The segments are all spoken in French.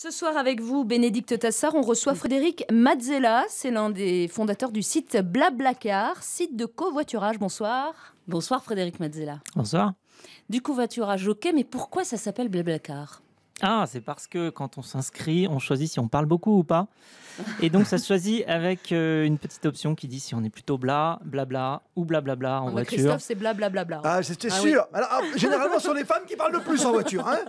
Ce soir avec vous, Bénédicte Tassard, on reçoit Frédéric Mazzella. C'est l'un des fondateurs du site Blablacar, site de covoiturage. Bonsoir. Bonsoir Frédéric Mazzella. Bonsoir. Du covoiturage, ok, mais pourquoi ça s'appelle Blablacar? Ah, c'est parce que quand on s'inscrit, on choisit si on parle beaucoup ou pas. Et donc ça se choisit avec euh, une petite option qui dit si on est plutôt bla, blabla ou blablabla en Ah bah, voiture. Christophe, c'est blablabla. Ah, j'étais Ah sûr. Alors, ah, généralement, ce sont les femmes qui parlent le plus en voiture. Hein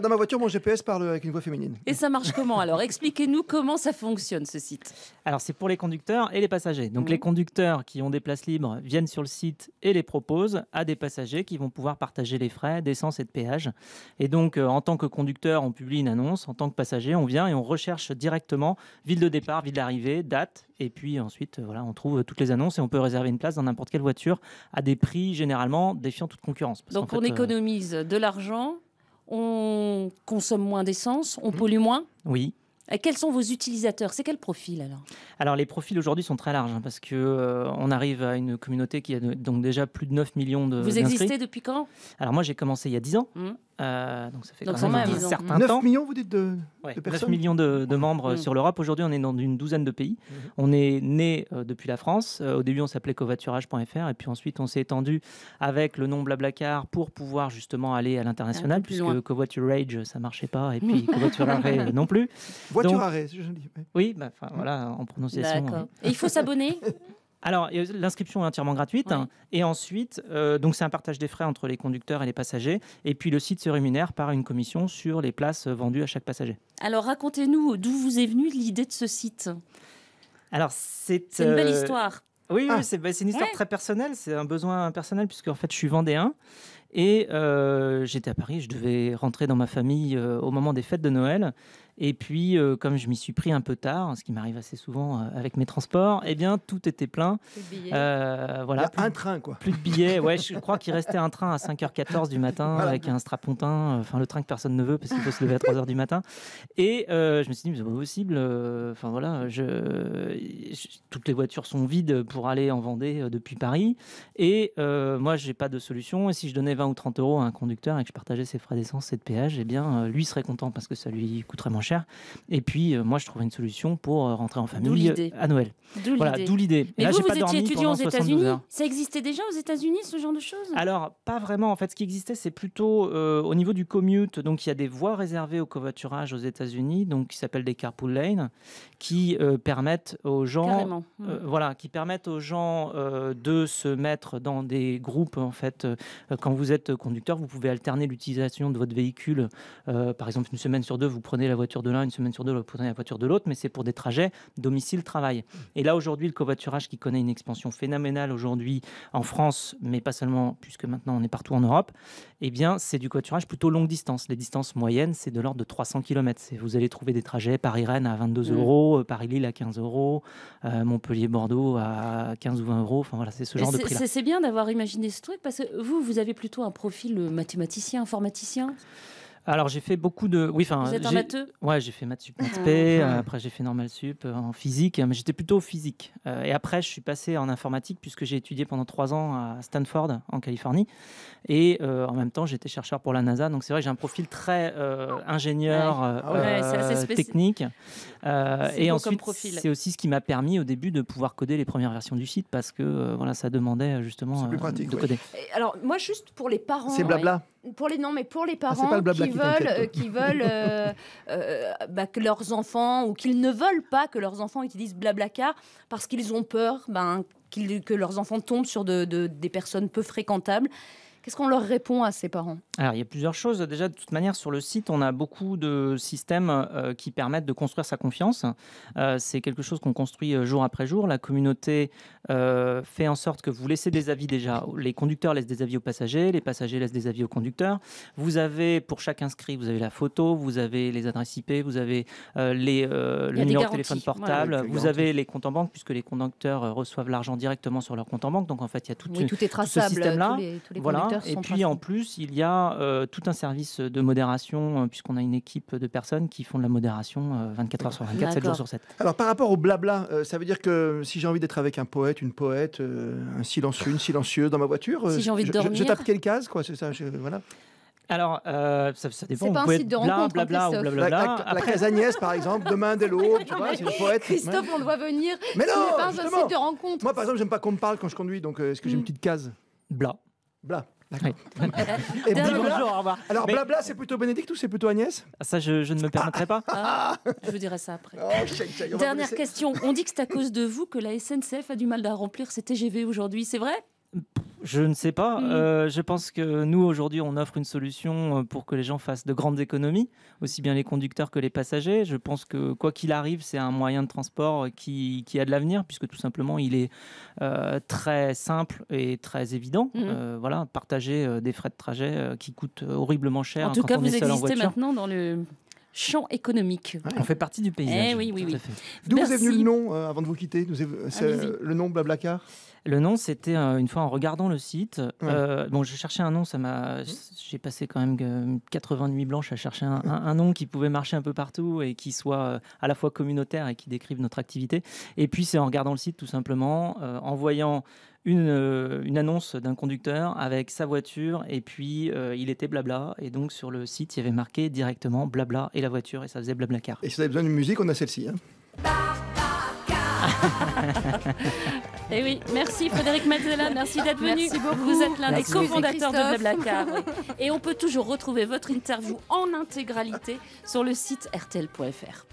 Dans ma voiture, mon GPS parle avec une voix féminine. Et ça marche comment alors? Expliquez-nous comment ça fonctionne ce site. Alors c'est pour les conducteurs et les passagers. Donc les conducteurs qui ont des places libres viennent sur le site et les proposent à des passagers qui vont pouvoir partager les frais d'essence et de péage. Et donc euh, en tant que conducteur, on publie une annonce. En tant que passager, on vient et on recherche directement ville de départ, ville d'arrivée, date. Et puis ensuite, euh, voilà, on trouve toutes les annonces et on peut réserver une place dans n'importe quelle voiture à des prix généralement défiant toute concurrence. Parce Donc on euh, économise de l'argent, on consomme moins d'essence, on pollue moins. Oui. Et quels sont vos utilisateurs? C'est quel profil alors? Alors les profils aujourd'hui sont très larges hein, parce que euh, on arrive à une communauté qui a de- donc déjà plus de 9 millions de Vous existez depuis quand? Alors moi j'ai commencé il y a 10 ans, Mhm. Euh, donc ça fait Donc quand même un certain 9 temps. millions, vous dites, de, Ouais, de 9 personnes millions de, de membres Mhm. sur l'Europe. Aujourd'hui on est dans une douzaine de pays. Mhm. On est né euh, depuis la France. Euh, au début on s'appelait covoiturage.fr et puis ensuite on s'est étendu avec le nom Blablacar pour pouvoir justement aller à l'international puisque loin. covoiturage ça marchait pas et puis covoiturage non plus. Arrêt, c'est joli. Oui, bah, enfin, voilà en prononciation. Et il faut s'abonner? Alors, euh, l'inscription est entièrement gratuite. Hein. Et ensuite, euh, donc c'est un partage des frais entre les conducteurs et les passagers. Et puis, le site se rémunère par une commission sur les places euh, vendues à chaque passager. Alors racontez-nous d'où vous est venue l'idée de ce site? Alors, c'est C'est une belle histoire. Oui, oui, Ah. c'est bah, c'est une histoire Ouais. très personnelle. C'est un besoin personnel, puisque en fait, je suis vendéen. Et euh, j'étais à Paris. Je devais rentrer dans ma famille euh, au moment des fêtes de Noël. Et puis, euh, comme je m'y suis pris un peu tard, ce qui m'arrive assez souvent euh, avec mes transports, eh bien, tout était plein. Euh, Il y voilà, a un train, quoi. Plus de billets. Ouais, je crois qu'il restait un train à 5h14 du matin Voilà. avec un strapontin. Enfin, le train que personne ne veut parce qu'il faut se lever à 3h du matin. Et euh, je me suis dit, mais c'est pas possible. euh, Enfin, voilà, je, je- toutes les voitures sont vides pour aller en Vendée euh, depuis Paris. Et euh, moi, j'ai pas de solution. Et si je donnais 20 ou 30 euros à un conducteur et que je partageais ses frais d'essence et de péage, eh bien, euh, lui serait content parce que ça lui coûterait moins cher. Et puis, euh, moi, je trouverais une solution pour euh, rentrer en famille l'idée. à Noël. D'où Voilà, l'idée. d'où l'idée. Mais là, vous, vous pas étiez étudiant aux pendant 72 États-Unis. Ça existait déjà aux États-Unis, ce genre de choses? Alors, pas vraiment. En fait, ce qui existait, c'est plutôt euh, au niveau du commute. Donc, il y a des voies réservées au covoiturage aux États-Unis, donc qui s'appellent des carpool lanes, qui euh, permettent aux gens, euh, voilà, qui permettent aux gens euh, de se mettre dans des groupes. En fait, Euh, quand vous êtes conducteur, vous pouvez alterner l'utilisation de votre véhicule. Euh, par exemple, une semaine sur deux, vous prenez la voiture de l'un, une semaine sur deux, prenez la voiture de l'autre, mais c'est pour des trajets domicile-travail. Et là, aujourd'hui, le covoiturage qui connaît une expansion phénoménale aujourd'hui en France, mais pas seulement, puisque maintenant on est partout en Europe, eh bien, c'est du covoiturage plutôt longue distance. Les distances moyennes, c'est de l'ordre de 300 km. Vous allez trouver des trajets Paris-Rennes à 22 Mm. euros, euh, Paris-Lille à 15 euros, euh, Montpellier-Bordeaux à 15 ou 20 euros. Enfin voilà, c'est ce genre de prix-là. C'est bien d'avoir imaginé ce truc parce que vous, vous avez plutôt un profil mathématicien, informaticien? Alors j'ai fait beaucoup de, oui, enfin, Vous êtes un j'ai- matheux Ouais, j'ai fait maths sup, maths Ah. P, Ah. euh, après j'ai fait normal sup euh, en physique, mais j'étais plutôt physique. Euh, et après, je suis passé en informatique puisque j'ai étudié pendant trois ans à Stanford, en Californie. Et euh, en même temps, j'étais chercheur pour la NASA. Donc c'est vrai que j'ai un profil très euh, ingénieur, Ouais. Ah ouais. Ouais, technique. Et ensuite, c'est aussi ce qui m'a permis au début de pouvoir coder les premières versions du site parce que euh, voilà, ça demandait justement C'est plus euh, pratique, de ouais. coder. Et Alors moi juste pour les parents, C'est blabla. Pour les non mais pour les Ah, parents qui qui veulent euh, qui veulent euh, euh, bah, que leurs enfants ou qu'ils ne veulent pas que leurs enfants utilisent Blablacar parce qu'ils ont peur ben, que leurs enfants tombent sur de- de- des personnes peu fréquentables. Qu'est-ce qu'on leur répond à ces parents? Alors, il y a plusieurs choses. Déjà, de toute manière, sur le site, on a beaucoup de systèmes euh, qui permettent de construire sa confiance. Euh, c'est quelque chose qu'on construit euh, jour après jour. La communauté euh, fait en sorte que vous laissez des avis déjà. Les conducteurs laissent des avis aux passagers, les passagers laissent des avis aux conducteurs. Vous avez, pour chaque inscrit, vous avez la photo, vous avez les adresses IP, vous avez euh, les, euh, le numéro de téléphone portable, vous avez les comptes en banque, puisque les conducteurs euh, reçoivent l'argent directement sur leur compte en banque. Donc, en fait, il y a toute Oui, une tout est traçable. système-là, tous les, tous les voilà. Et puis en plus, il y a euh, tout un service de modération, euh, puisqu'on a une équipe de personnes qui font de la modération euh, 24 heures sur 24, 7 jours sur 7. Alors, par rapport au blabla, euh, ça veut dire que si j'ai envie d'être avec un poète, une poète, euh, un silencieux, une silencieuse dans ma voiture, Si j'ai envie de je, je- je dormir. tape quelle case, quoi, c'est ça je- voilà. Alors, euh, ça, ça dépend. C'est pas un site être de bla, rencontre, blabla ou Christophe. La, la- case Agnès, par exemple, demain dès l'aube, tu vois, c'est une poète. Christophe, on le voit venir. Mais non, pas un site de rencontre. Moi, par exemple, j'aime pas qu'on me parle quand je conduis, donc euh, est-ce que j'ai une Mm. petite case? Bla. Bla. D'accord. Oui. Et blabla Bonjour, au revoir. Alors, Mais- blabla, c'est plutôt Bénédicte ou c'est plutôt Agnès? Ça, je, je ne me permettrai pas. Ah, je vous dirai ça après. Oh, shake, shake, on va vous Dernière laisser. question. On dit que c'est à cause de vous que la SNCF a du mal à remplir ses TGV aujourd'hui. C'est vrai? Je ne sais pas. Mm. Euh, je pense que nous, aujourd'hui, on offre une solution euh, pour que les gens fassent de grandes économies, aussi bien les conducteurs que les passagers. Je pense que, quoi qu'il arrive, c'est un moyen de transport qui, qui a de l'avenir, puisque tout simplement, il est euh, très simple et très évident. Euh, voilà, partager des frais de trajet qui coûtent horriblement cher En tout quand cas, on vous est seul en existez maintenant dans le champ économique. On fait partie du paysage. Eh oui, oui, oui. D'où vous est venu le nom, euh, avant de vous quitter? Est- euh, Le nom Blablacar? Le nom, c'était euh, une fois en regardant le site. euh, bon, je cherchais un nom, ça m'a. J'ai passé quand même euh, 80 nuits blanches à chercher un, un- un nom qui pouvait marcher un peu partout et qui soit euh, à la fois communautaire et qui décrive notre activité. Et puis, c'est en regardant le site, tout simplement, euh, en voyant une, euh, une annonce d'un conducteur avec sa voiture et puis euh, il était blabla. Et donc, sur le site, il y avait marqué directement blabla et la voiture et ça faisait blablacar. Et si vous avez besoin d'une musique, on a celle-ci. hein. Et Eh oui, merci Frédéric Mazzella, merci d'être venu. Merci beaucoup. Vous êtes l'un des cofondateurs de. Blablacar. Et on peut toujours retrouver votre interview en intégralité sur le site rtl.fr.